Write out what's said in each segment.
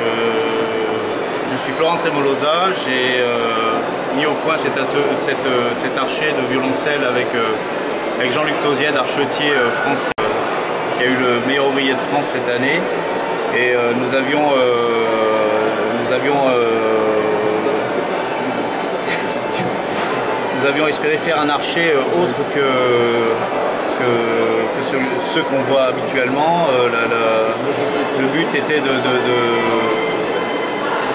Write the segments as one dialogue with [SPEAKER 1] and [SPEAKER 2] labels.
[SPEAKER 1] Euh, je suis Florent Tremolosa, j'ai euh, mis au point cet, archer de violoncelle avec, avec Jean-Luc Tauziède, archetier français, qui a eu le meilleur ouvrier de France cette année. Et nous avions, nous avions nous avions espéré faire un archer autre que, que, ceux qu'on voit habituellement. Euh, le but était de,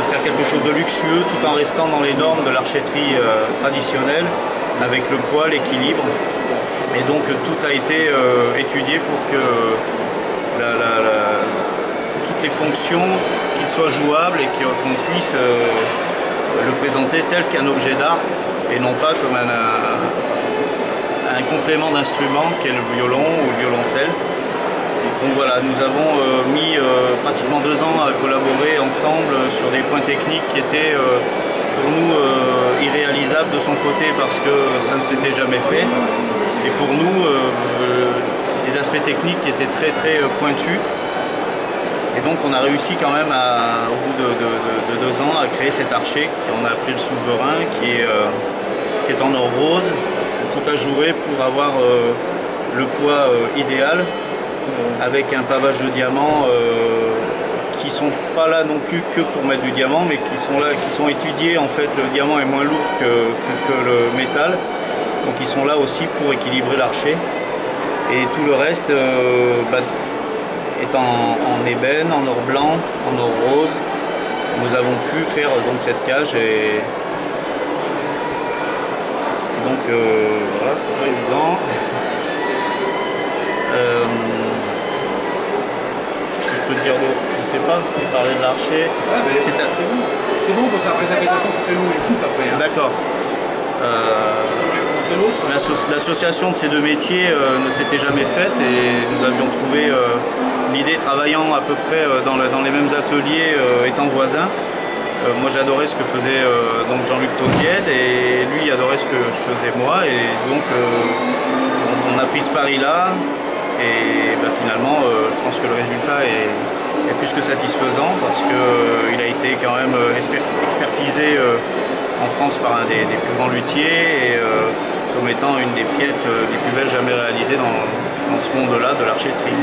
[SPEAKER 1] faire quelque chose de luxueux tout en restant dans les normes de l'archéterie euh, traditionnelle avec le poids, l'équilibre. Et donc tout a été euh, étudié pour que toutes les fonctions, qu'ils soient jouables et qu'on puisse le présenter tel qu'un objet d'art et non pas comme un complément d'instrument qu'est le violon ou le violoncelle. Donc voilà, nous avons euh, mis euh, pratiquement deux ans à collaborer ensemble sur des points techniques qui étaient euh, pour nous irréalisables de son côté parce que ça ne s'était jamais fait. Et pour nous, des aspects techniques qui étaient très très pointus. Et donc on a réussi quand même au bout de, deux ans à créer cet archer qu'on a appelé le souverain qui est, qui est en or rose tout ajouré pour avoir euh, le poids euh, idéal avec un pavage de diamants euh, qui sont pas là non plus que pour mettre du diamant mais qui sont là, qui sont étudiés en fait le diamant est moins lourd que, le métal. Donc ils sont là aussi pour équilibrer l'archer. Et tout le reste bah, est en, ébène, en or blanc, en or rose. Nous avons pu faire donc cette cage et donc c'est pas évident. Euh, ce que je peux te dire d'autre Je sais pas, tu parlais de l'archer.
[SPEAKER 2] c'est bon, c'est bon, parce qu'après sa question c'était long et coupe après. Hein.
[SPEAKER 1] D'accord. Euh, l'association de ces deux métiers ne s'était jamais faite et nous avions trouvé l'idée travaillant à peu près dans, dans, les mêmes ateliers étant voisins euh, moi j'adorais ce que faisait euh, donc Jean-Luc Tauzied et lui adorait ce que je faisais moi et donc euh, on, a pris ce pari là et bah, finalement je pense que le résultat est, plus que satisfaisant parce qu'il a été quand même expertisé en France par un des, plus grands luthiers et comme étant une des pièces les plus belles jamais réalisées dans, ce monde-là de l'archéterie.